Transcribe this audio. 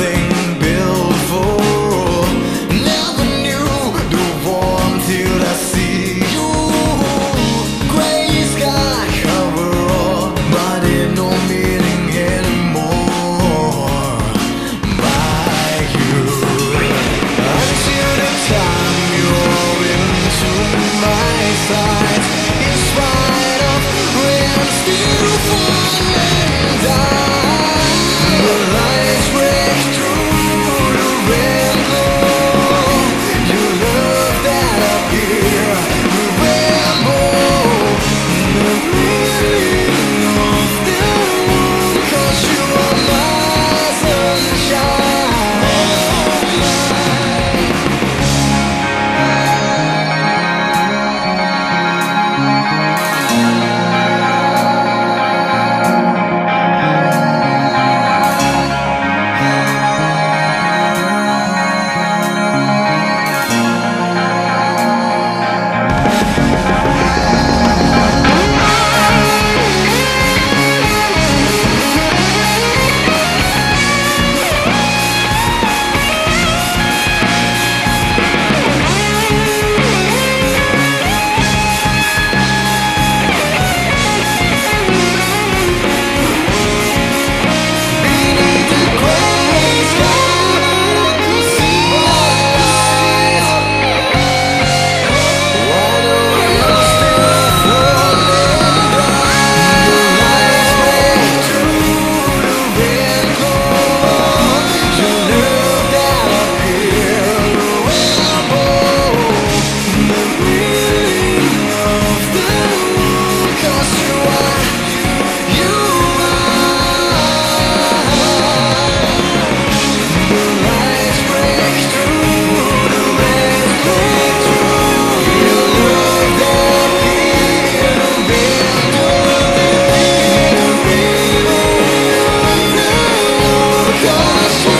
building built for Cause